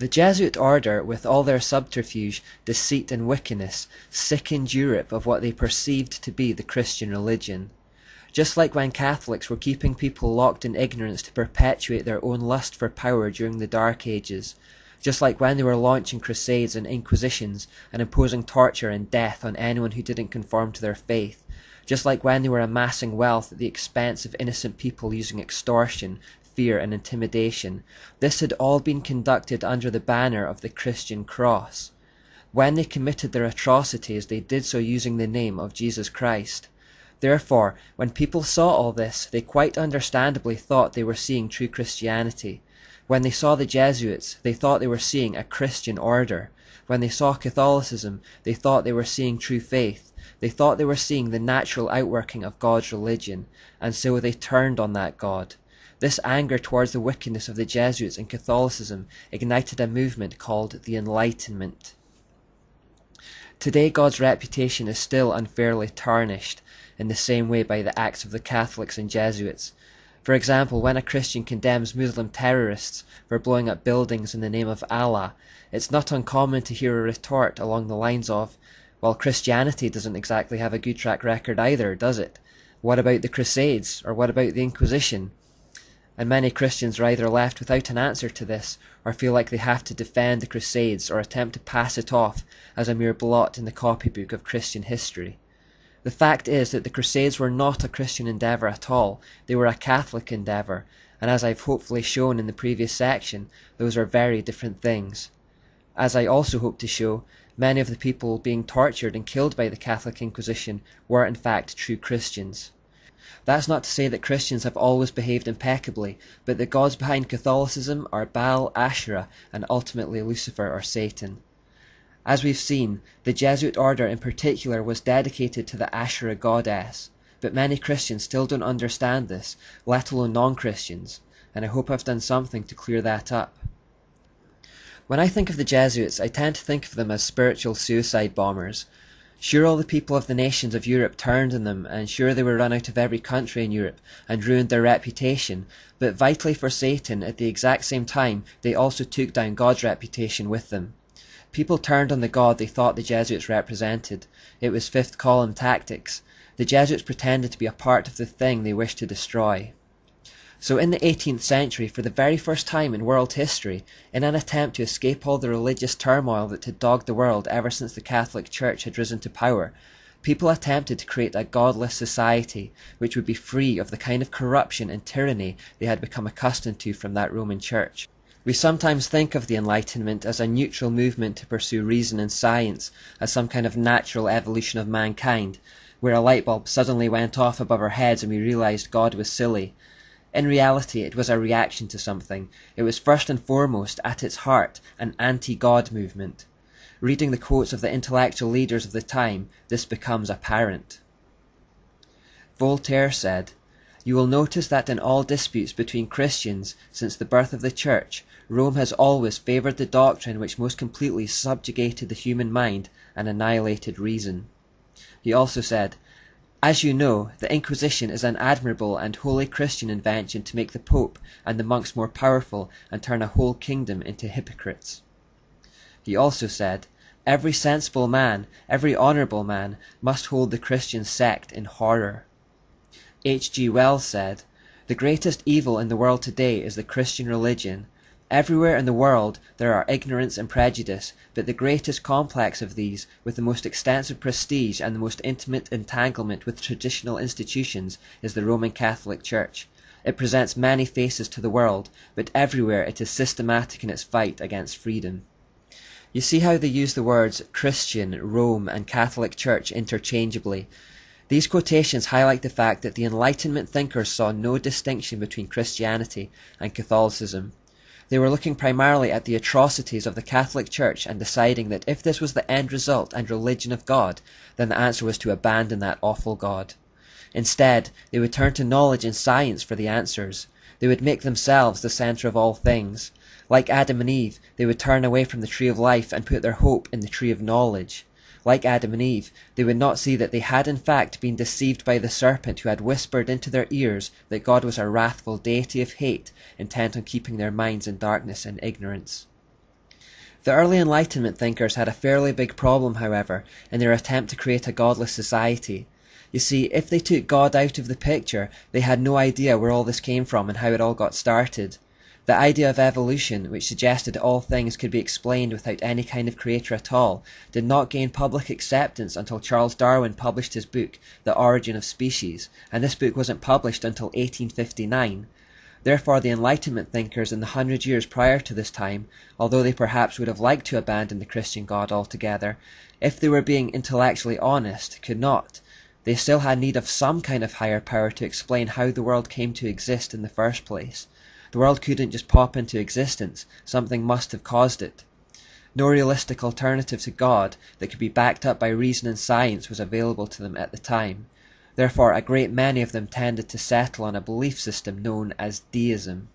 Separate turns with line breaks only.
The Jesuit order, with all their subterfuge, deceit, and wickedness, sickened Europe of what they perceived to be the Christian religion. Just like when Catholics were keeping people locked in ignorance to perpetuate their own lust for power during the Dark Ages, just like when they were launching crusades and inquisitions and imposing torture and death on anyone who didn't conform to their faith, just like when they were amassing wealth at the expense of innocent people using extortion, fear, and intimidation, this had all been conducted under the banner of the Christian cross. When they committed their atrocities they did so using the name of Jesus Christ. Therefore, when people saw all this, they quite understandably thought they were seeing true Christianity. When they saw the Jesuits, they thought they were seeing a Christian order. When they saw Catholicism, they thought they were seeing true faith. They thought they were seeing the natural outworking of God's religion, and so they turned on that God. This anger towards the wickedness of the Jesuits and Catholicism ignited a movement called the Enlightenment. Today God's reputation is still unfairly tarnished in the same way by the acts of the Catholics and Jesuits. For example, when a Christian condemns Muslim terrorists for blowing up buildings in the name of Allah, it's not uncommon to hear a retort along the lines of, well, Christianity doesn't exactly have a good track record either, does it? What about the Crusades? Or what about the Inquisition? And many Christians are either left without an answer to this, or feel like they have to defend the Crusades or attempt to pass it off as a mere blot in the copybook of Christian history. The fact is that the Crusades were not a Christian endeavour at all, they were a Catholic endeavour, and as I've hopefully shown in the previous section, those are very different things. As I also hope to show, many of the people being tortured and killed by the Catholic Inquisition were in fact true Christians. That's not to say that Christians have always behaved impeccably, but the gods behind Catholicism are Baal, Asherah, and ultimately Lucifer or Satan. As we've seen, the Jesuit order in particular was dedicated to the Asherah goddess, but many Christians still don't understand this, let alone non-Christians, and I hope I've done something to clear that up. When I think of the Jesuits, I tend to think of them as spiritual suicide bombers. Sure all the people of the nations of Europe turned on them, and sure they were run out of every country in Europe, and ruined their reputation, but vitally for Satan, at the exact same time they also took down God's reputation with them. People turned on the God they thought the Jesuits represented. It was fifth column tactics. The Jesuits pretended to be a part of the thing they wished to destroy. So in the eighteenth century, for the very first time in world history, in an attempt to escape all the religious turmoil that had dogged the world ever since the Catholic Church had risen to power, people attempted to create a godless society which would be free of the kind of corruption and tyranny they had become accustomed to from that Roman Church. We sometimes think of the Enlightenment as a neutral movement to pursue reason and science, as some kind of natural evolution of mankind, where a light bulb suddenly went off above our heads and we realized God was silly. In reality it was a reaction to something. It was first and foremost, at its heart, an anti-God movement. Reading the quotes of the intellectual leaders of the time, this becomes apparent. Voltaire said, You will notice that in all disputes between Christians since the birth of the Church, Rome has always favoured the doctrine which most completely subjugated the human mind and annihilated reason. He also said, as you know, the Inquisition is an admirable and wholly Christian invention to make the Pope and the monks more powerful and turn a whole kingdom into hypocrites. He also said, Every sensible man, every honourable man, must hold the Christian sect in horror. H. G. Wells said, The greatest evil in the world today is the Christian religion. Everywhere in the world there are ignorance and prejudice, but the greatest complex of these, with the most extensive prestige and the most intimate entanglement with traditional institutions, is the Roman Catholic Church. It presents many faces to the world, but everywhere it is systematic in its fight against freedom. You see how they use the words Christian, Rome, and Catholic Church interchangeably. These quotations highlight the fact that the Enlightenment thinkers saw no distinction between Christianity and Catholicism. They were looking primarily at the atrocities of the Catholic Church and deciding that if this was the end result and religion of God, then the answer was to abandon that awful God. Instead, they would turn to knowledge and science for the answers. They would make themselves the centre of all things. Like Adam and Eve, they would turn away from the tree of life and put their hope in the tree of knowledge. Like Adam and Eve, they would not see that they had in fact been deceived by the serpent who had whispered into their ears that God was a wrathful deity of hate, intent on keeping their minds in darkness and ignorance. The early Enlightenment thinkers had a fairly big problem, however, in their attempt to create a godless society. You see, if they took God out of the picture, they had no idea where all this came from and how it all got started. The idea of evolution, which suggested that all things could be explained without any kind of creator at all, did not gain public acceptance until Charles Darwin published his book The Origin of Species, and this book wasn't published until 1859. Therefore the Enlightenment thinkers in the hundred years prior to this time, although they perhaps would have liked to abandon the Christian God altogether, if they were being intellectually honest, could not. They still had need of some kind of higher power to explain how the world came to exist in the first place. The world couldn't just pop into existence, something must have caused it. No realistic alternative to God that could be backed up by reason and science was available to them at the time. Therefore a great many of them tended to settle on a belief system known as deism.